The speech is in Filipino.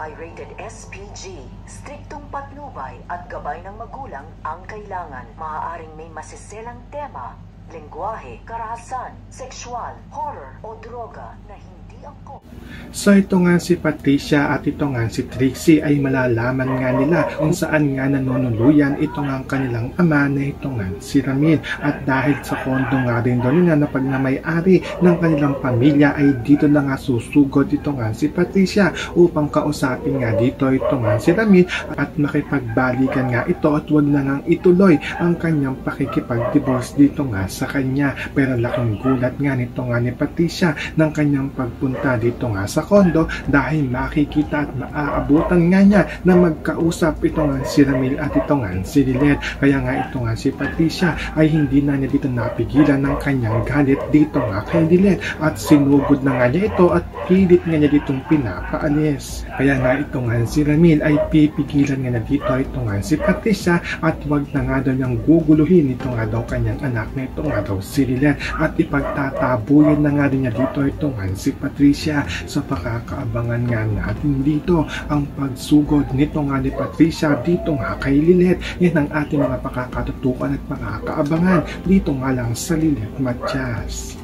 I rated SPG. Striktong patnubay at gabay ng magulang ang kailangan. Maaaring may masiselang tema lengguwahe, karahasan, sexual, horror o droga na hindi angkop. So ito nga si Patricia at ito nga si Trixie ay malalaman nga nila kung saan nga nanunuluyan ito nga ang kanilang ama na ito nga si Ramil. At dahil sa kondo nga rin doon nga na pag na may-ari ng kanilang pamilya ay dito na nga susugod ito nga si Patricia upang kausapin nga dito ito nga si Ramil at makipagbalikan nga ito at wag na nga ituloy ang kanyang pakikipag-divorce dito nga sa kanya. Pero laking gulat nga nito nga ni Patricia ng kanyang pagpunta dito nga sa kondo dahil makikita at maaabutan nga niya na magkausap ito nga si Ramil at ito nga si Lilet. Kaya nga ito nga si Patricia ay hindi na niya dito napigilan ng kanyang galit dito nga kay Lilet at sinugod na nga niya ito at pilit nga niya ditong pinapaalis. Kaya nga ito nga si Ramil ay pipigilan nga na dito ito nga si Patricia at wag na nga daw niyang guguluhin ito nga daw kanyang anak na ito nga daw si Lilet at ipagtatabuyan na nga din niya dito ito nga si Patricia sa pakakaabangan nga natin dito ang pagsugod nito nga ni Patricia dito nga kay Lilet. Yan ang ating mga pakakatutukan at pakakaabangan dito nga lang sa Lilet Matias.